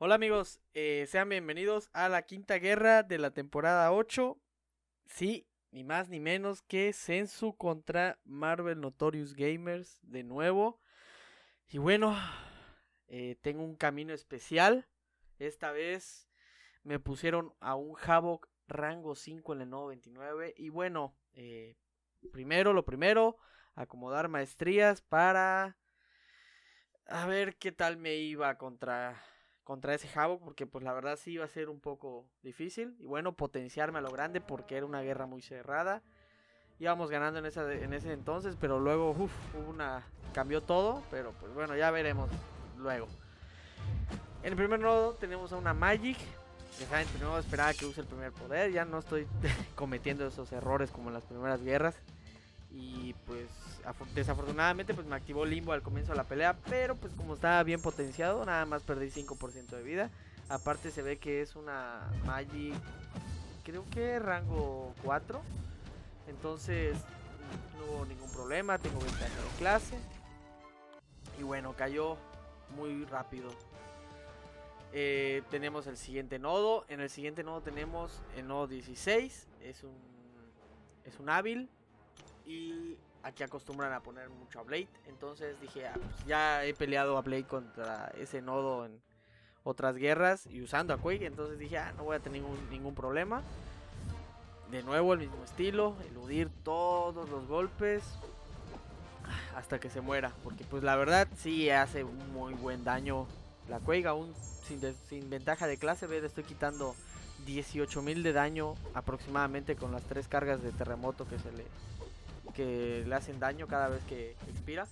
Hola amigos, eh, sean bienvenidos a la quinta guerra de la temporada 8. Sí, ni más ni menos que Sensu contra Marvel Notorious Gamers de nuevo. Y bueno, eh, tengo un camino especial. Esta vez me pusieron a un Havok rango 5 en el nodo 29. Y bueno, eh, primero, lo primero, acomodar maestrías para... A ver qué tal me iba contra contra ese Havok porque pues la verdad sí iba a ser un poco difícil. Y bueno potenciarme a lo grande porque era una guerra muy cerrada. Íbamos ganando en, en ese entonces pero luego uf, hubo una cambió todo pero pues bueno ya veremos luego. En el primer nodo tenemos a una Magic. Ya saben primero esperaba que use el primer poder. Ya no estoy cometiendo esos errores como en las primeras guerras y pues desafortunadamente pues me activó Limbo al comienzo de la pelea, pero pues como estaba bien potenciado, nada más perdí 5% de vida. Aparte se ve que es una Magic, creo que rango 4. Entonces no hubo ningún problema, tengo ventaja de clase. Y bueno, cayó muy rápido. Eh, tenemos el siguiente nodo. En el siguiente nodo tenemos el nodo 16. Es un, es un hábil. Aquí acostumbran a poner mucho a Blade. Entonces dije, ah, pues ya he peleado a Blade contra ese nodo en otras guerras y usando a Quake. Entonces dije, ah, no voy a tener ningún, problema. De nuevo el mismo estilo, eludir todos los golpes hasta que se muera. Porque pues la verdad sí hace muy buen daño la Quake. Aún sin, ventaja de clase, ve, estoy quitando 18.000 de daño aproximadamente con las tres cargas de terremoto que se le que le hacen daño cada vez que expira.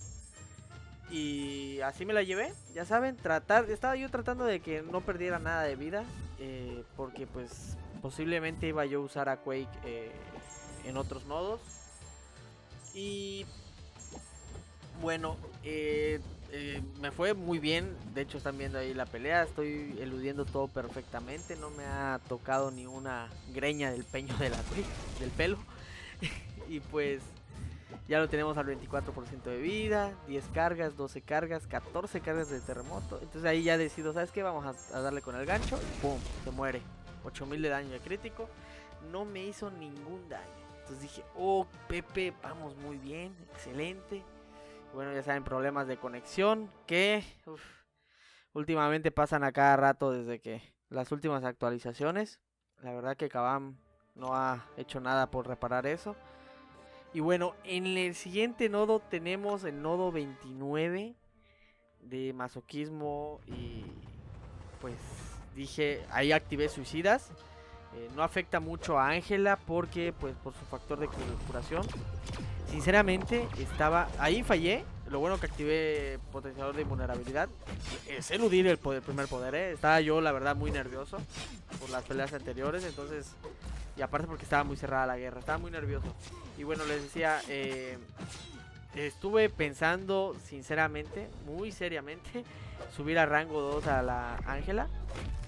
Y así me la llevé, ya saben, tratar, estaba yo tratando de que no perdiera nada de vida, eh, porque pues posiblemente iba yo a usar a Quake eh, en otros nodos. Y bueno, eh, me fue muy bien, de hecho están viendo ahí la pelea, estoy eludiendo todo perfectamente, no me ha tocado ni una greña del peño de la, del pelo. y pues ya lo tenemos al 24% de vida, 10 cargas, 12 cargas, 14 cargas de terremoto. Entonces ahí ya decido, ¿sabes qué? Vamos a, darle con el gancho y ¡pum! Se muere. 8000 de daño de crítico. No me hizo ningún daño. Entonces dije, oh, Pepe, vamos muy bien, excelente. Bueno, ya saben, problemas de conexión que últimamente pasan a cada rato desde que las últimas actualizaciones. La verdad que Kabam no ha hecho nada por reparar eso. Y bueno, en el siguiente nodo tenemos el nodo 29 de masoquismo y pues dije, ahí activé suicidas. Eh, no afecta mucho a Ángela porque pues por su factor de curación. Sinceramente estaba, ahí fallé. Lo bueno que activé potenciador de vulnerabilidad es eludir el, el primer poder. ¿eh? Estaba yo la verdad muy nervioso por las peleas anteriores. Entonces y aparte porque estaba muy cerrada la guerra, estaba muy nervioso. Y bueno, les decía, eh, estuve pensando sinceramente, muy seriamente, subir a rango 2 a la Ángela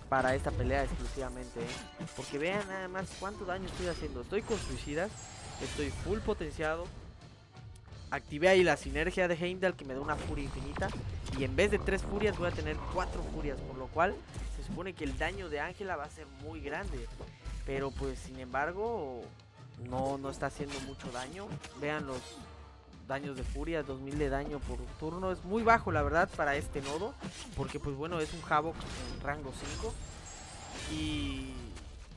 para esta pelea exclusivamente. ¿eh? Porque vean nada más cuánto daño estoy haciendo. Estoy con suicidas, estoy full potenciado. Activé ahí la sinergia de Heimdall que me da una furia infinita. Y en vez de tres furias voy a tener cuatro furias. Por lo cual se supone que el daño de Ángela va a ser muy grande. Pero pues sin embargo no, no está haciendo mucho daño. Vean los daños de furia, 2000 de daño por turno. Es muy bajo la verdad para este nodo. Porque pues bueno, es un Havok en rango 5. Y,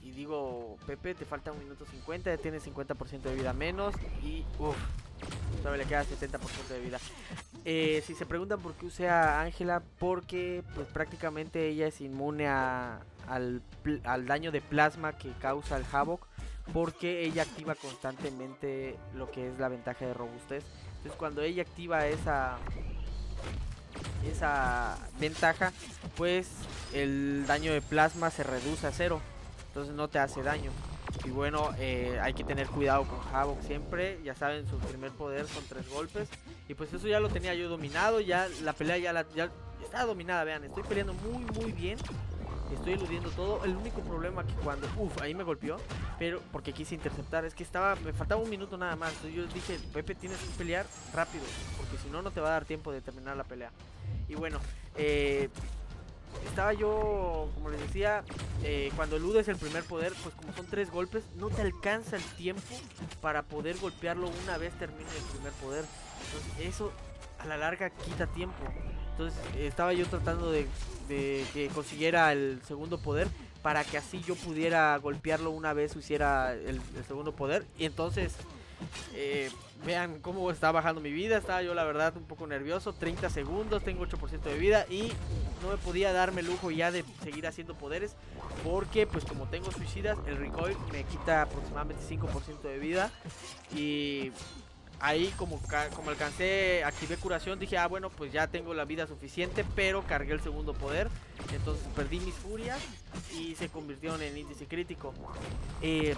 y digo, Pepe, te falta un minuto 50, ya tienes 50% de vida menos. Y uff, todavía le queda 70% de vida. Eh, si se preguntan por qué usé a Ángela, porque pues prácticamente ella es inmune a, al, daño de plasma que causa el Havok porque ella activa constantemente lo que es la ventaja de robustez. Entonces cuando ella activa esa esa ventaja, pues el daño de plasma se reduce a cero. Entonces no te hace daño. Y bueno, eh, hay que tener cuidado con Havok siempre. Ya saben, su primer poder son tres golpes. Y pues eso ya lo tenía yo dominado. Ya la pelea ya, la, ya está dominada, vean. Estoy peleando muy, muy bien. Estoy eludiendo todo. El único problema que cuando... Uf, ahí me golpeó. Pero porque quise interceptar. Es que estaba... Me faltaba un minuto nada más. Entonces yo dije, Pepe, tienes que pelear rápido. Porque si no, no te va a dar tiempo de terminar la pelea. Y bueno, eh, estaba yo, como les decía, eh, cuando eludes el primer poder, pues como son tres golpes, no te alcanza el tiempo para poder golpearlo una vez termine el primer poder. Entonces eso a la larga quita tiempo. Entonces estaba yo tratando de, que consiguiera el segundo poder para que así yo pudiera golpearlo una vez hiciera el, segundo poder. Y entonces, eh, vean cómo está bajando mi vida. Estaba yo la verdad un poco nervioso. 30 segundos, tengo 8% de vida y no me podía darme el lujo ya de seguir haciendo poderes. Porque pues como tengo suicidas, el recoil me quita aproximadamente 5% de vida. Y ahí como, como alcancé, activé curación, dije, ah, bueno, pues ya tengo la vida suficiente, pero cargué el segundo poder. Entonces perdí mis furias y se convirtieron en índice crítico. Eh,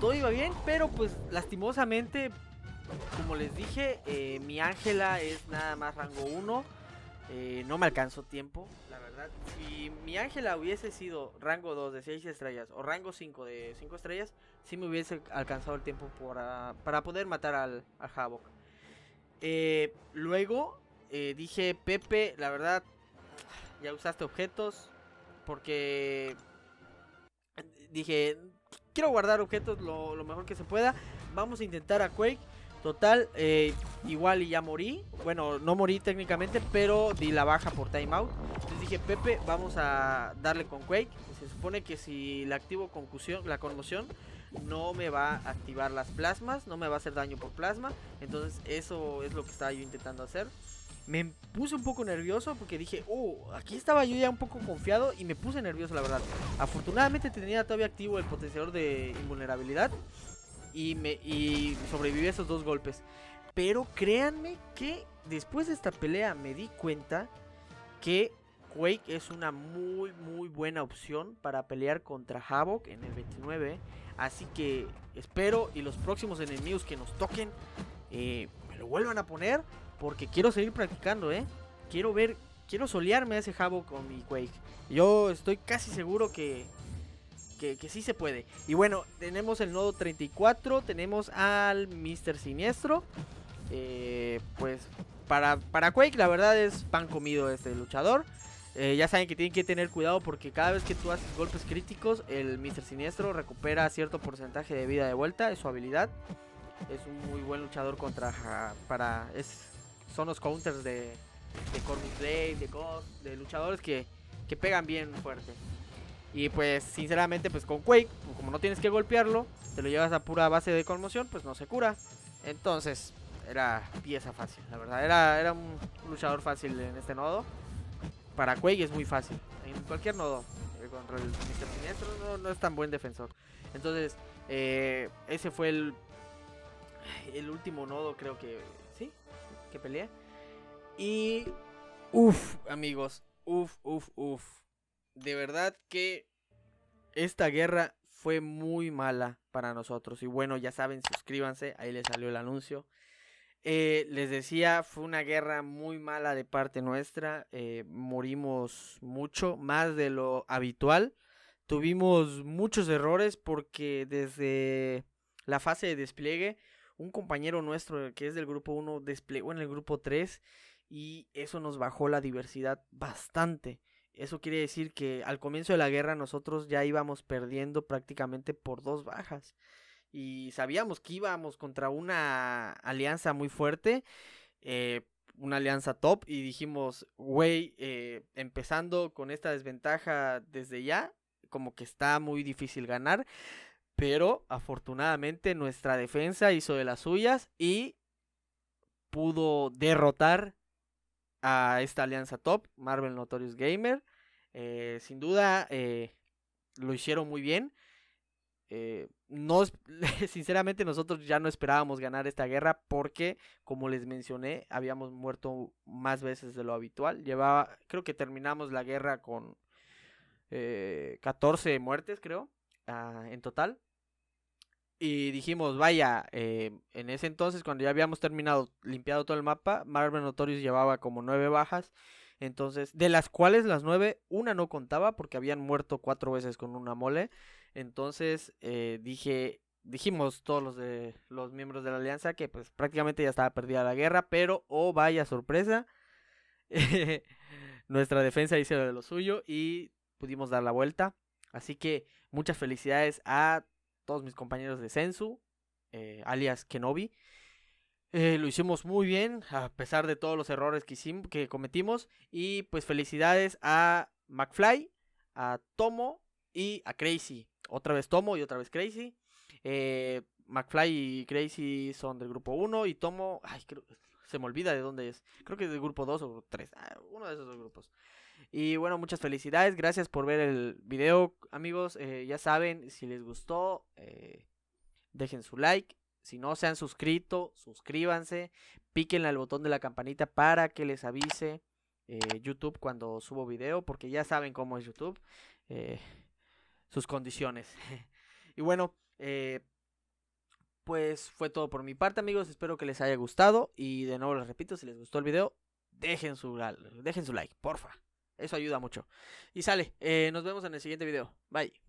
todo iba bien, pero pues lastimosamente, como les dije, eh, mi Ángela es nada más rango 1. Eh, no me alcanzó tiempo, la verdad. Si mi Ángela hubiese sido rango 2 de 6 estrellas o rango 5 de 5 estrellas, si me hubiese alcanzado el tiempo para, para poder matar al, al Havok. Eh, luego dije, Pepe, la verdad, ya usaste objetos. Porque dije, quiero guardar objetos lo, mejor que se pueda. Vamos a intentar a Quake. Total, eh, igual y ya morí. Bueno, no morí técnicamente, pero di la baja por timeout. Entonces dije, Pepe, vamos a darle con Quake. Se supone que si le activo concusión, la conmoción, no me va a activar las plasmas, no me va a hacer daño por plasma. Entonces eso es lo que estaba yo intentando hacer. Me puse un poco nervioso porque dije, oh, aquí estaba yo ya un poco confiado y me puse nervioso la verdad. Afortunadamente tenía todavía activo el potenciador de invulnerabilidad y, me, y sobreviví a esos dos golpes. Pero créanme que después de esta pelea me di cuenta que Quake es una muy muy buena opción para pelear contra Havok en el 29. Así que espero y los próximos enemigos que nos toquen eh, me lo vuelvan a poner porque quiero seguir practicando, ¿eh? Quiero ver, quiero solearme a ese Havok con mi Quake. Yo estoy casi seguro que, que, sí se puede. Y bueno, tenemos el nodo 34, tenemos al Mr. Siniestro. Eh, pues para, para Quake la verdad es pan comido este luchador. Eh, ya saben que tienen que tener cuidado porque cada vez que tú haces golpes críticos, el Mr. Siniestro recupera cierto porcentaje de vida de vuelta, es su habilidad. Es un muy buen luchador contra para es son los counters de de Blade, de Ghost, de luchadores que, que pegan bien fuerte. Y pues sinceramente pues con Quake, como no tienes que golpearlo, te lo llevas a pura base de conmoción, pues no se cura. Entonces era pieza fácil, la verdad. Era, era un luchador fácil en este nodo. Para Quake es muy fácil. En cualquier nodo. Eh, contra el Mr. Siniestro no, es tan buen defensor. Entonces, eh, ese fue el, el último nodo creo que... Peleé. Y... Uf, amigos. Uf, uf, uf de verdad que esta guerra fue muy mala para nosotros. Y bueno, ya saben, suscríbanse, ahí les salió el anuncio. Eh, les decía, fue una guerra muy mala de parte nuestra. Eh, morimos mucho, más de lo habitual. Tuvimos muchos errores porque desde la fase de despliegue, un compañero nuestro que es del grupo 1 desplegó en el grupo 3 y eso nos bajó la diversidad bastante. Eso quiere decir que al comienzo de la guerra nosotros ya íbamos perdiendo prácticamente por dos bajas. Y sabíamos que íbamos contra una alianza muy fuerte, eh, una alianza top, y dijimos, güey, eh, empezando con esta desventaja desde ya, como que está muy difícil ganar. Pero afortunadamente nuestra defensa hizo de las suyas y pudo derrotar a esta alianza top, Marvel Notorious Gamer. Eh, sin duda eh, lo hicieron muy bien. Eh, no, sinceramente nosotros ya no esperábamos ganar esta guerra porque, como les mencioné, habíamos muerto más veces de lo habitual. Llevaba, creo que terminamos la guerra con 14 muertes, creo, ah, en total. Y dijimos, vaya, en ese entonces, cuando ya habíamos terminado, limpiado todo el mapa, Marvel Notorious llevaba como 9 bajas entonces, de las cuales las nueve, una no contaba porque habían muerto cuatro veces con una mole. Entonces, eh, dije, dijimos todos los de los miembros de la alianza que pues prácticamente ya estaba perdida la guerra, pero oh vaya sorpresa, nuestra defensa hizo de lo suyo y pudimos dar la vuelta. Así que muchas felicidades a todos mis compañeros de Sensu, eh, alias Kenobi. Eh, lo hicimos muy bien, a pesar de todos los errores que, hicimos, que cometimos. Y pues felicidades a McFly, a Tomo y a Crazy. Otra vez Tomo y otra vez Crazy. Eh, McFly y Crazy son del grupo 1 y Tomo, ay, creo, se me olvida de dónde es. Creo que es del grupo 2 o 3. Ah, uno de esos dos grupos. Y bueno, muchas felicidades. Gracias por ver el video, amigos. Eh, ya saben, si les gustó, eh, dejen su like. Si no se han suscrito, suscríbanse. Píquenle al botón de la campanita para que les avise eh, YouTube cuando subo video. Porque ya saben cómo es YouTube. sus condiciones. y bueno, pues fue todo por mi parte, amigos. Espero que les haya gustado. Y de nuevo les repito, si les gustó el video, dejen su, dejen su like, porfa. Eso ayuda mucho. Y sale. Eh, nos vemos en el siguiente video. Bye.